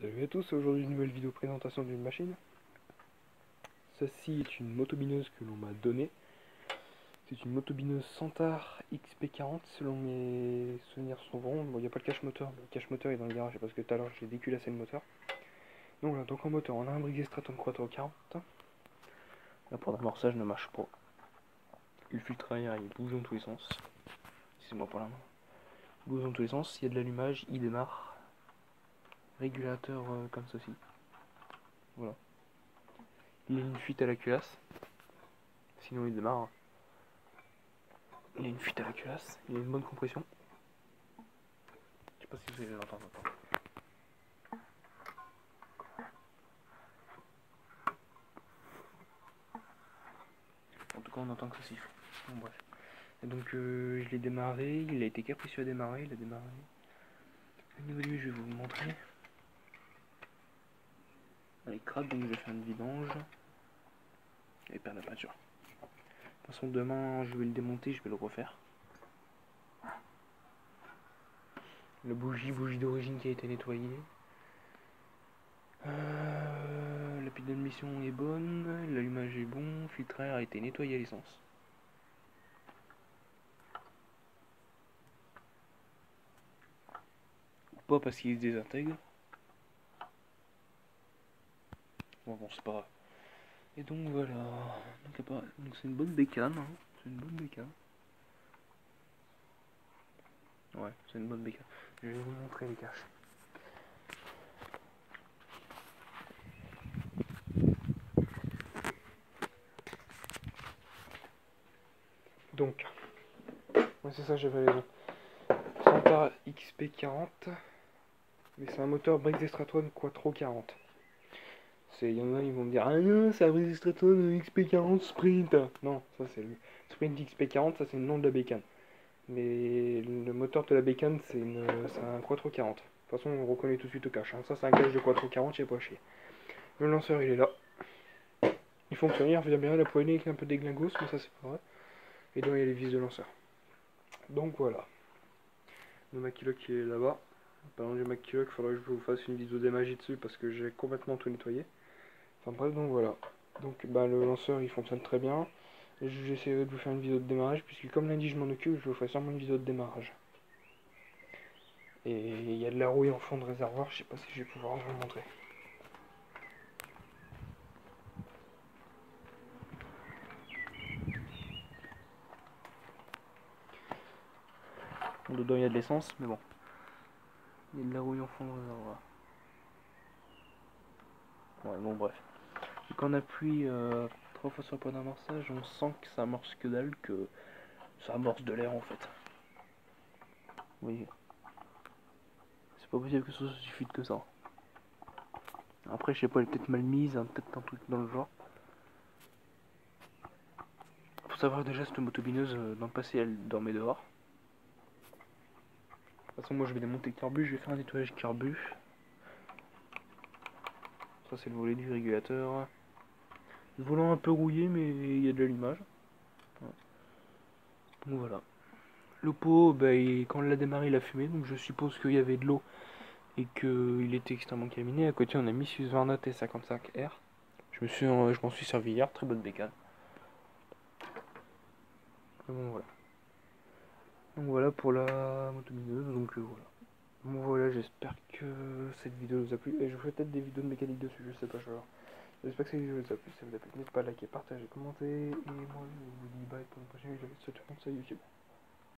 Salut à tous, aujourd'hui une nouvelle vidéo présentation d'une machine. Ceci est une motobineuse que l'on m'a donnée. C'est une motobineuse Santar XP40 selon mes souvenirs sont bons. Bon, il n'y a pas le cache moteur, le cache moteur est dans le garage parce que tout à l'heure j'ai déculassé le moteur. Donc voilà, donc en moteur on a un Briggs Straton Quattro 40. La porte d'amorçage ne marche pas. Le filtre arrière il bouge dans tous les sens. C'est moi pour la main. Il bouge dans tous les sens, il y a de l'allumage, il démarre régulateur euh, comme ceci. Voilà. Il a une fuite à la culasse. Sinon il démarre. Il a une fuite à la culasse. Il a une bonne compression. Je sais pas si vous allez l'entendre. En tout cas on entend que ça donc euh, je l'ai démarré, il a été capricieux à démarrer, il a démarré. Au niveau du je vais vous montrer. Craque donc je vais faire une vidange. Et perd la peinture. De toute façon demain je vais le démonter, je vais le refaire. La bougie, bougie d'origine qui a été nettoyée. Euh, la pile d'admission est bonne, l'allumage est bon, le filtre a été nettoyé à l'essence. Pas parce qu'il se désintègre. Bon, c'est pas grave. Et donc voilà. Donc c'est une bonne bécane. Hein. C'est une bonne bécane. Ouais, c'est une bonne bécane. Je vais vous montrer les caches. Donc, ouais, c'est ça, j'avais raison. Santa XP40, mais c'est un moteur Briggs Stratton Quattro 40. Il y en a, ils vont me dire Ah non, c'est un Straton XP40 Sprint. Non, ça c'est le Sprint XP40, ça c'est le nom de la bécane. Mais le moteur de la bécane, c'est un Quattro 40. De toute façon, on reconnaît tout de suite au cache. Hein. Ça, c'est un cache de Quattro 40, j'ai pas chier. Le lanceur, il est là. Il fonctionne, il revient bien. La poignée est un peu déglingos, mais ça, c'est pas vrai. Et donc, il y a les vis de lanceur. Donc, voilà. Le maquillot qui est là-bas. Parlant du maquillot, il faudrait que je vous fasse une vidéo démagie dessus parce que j'ai complètement tout nettoyé. Enfin bref, donc voilà. Donc bah, le lanceur il fonctionne très bien. J'essaierai de vous faire une vidéo de démarrage, puisque comme lundi je m'en occupe, je vous ferai sûrement une vidéo de démarrage. Et il y a de la rouille en fond de réservoir, je sais pas si je vais pouvoir vous le montrer. Dedans il y a de l'essence, mais bon. Il y a de la rouille en fond de réservoir. Ouais, bon bref quand on appuie euh, trois fois sur le point d'amorçage, on sent que ça amorce que dalle, que ça amorce de l'air en fait. Oui. C'est pas possible que ça suffise que ça. Après, je sais pas, elle est peut-être mal mise, hein, peut-être un truc dans le genre. Faut savoir déjà, cette motobineuse, euh, dans le passé, elle dormait dehors. De toute façon, moi je vais démonter le carbu, je vais faire un nettoyage carbu. Ça, c'est le volet du régulateur. Le volant un peu rouillé, mais il y a de l'allumage. Donc voilà. Le pot, ben, quand on l'a démarré, il a fumé, donc je suppose qu'il y avait de l'eau et qu'il était extrêmement caminé. À côté, on a mis Husqvarna T55R. Je me suis, je m'en suis servi hier, très bonne bécane. Bon, voilà. Donc voilà pour la motomineuse, donc euh, voilà. Bon voilà, j'espère que cette vidéo vous a plu. Et je ferai peut-être des vidéos de mécanique dessus, je sais pas, je J'espère que cette vidéo vous a plu. Si vous a plu, n'hésitez pas à liker, partager, commenter. Et moi, je vous dis bye pour une prochaine vidéo. Salut, YouTube.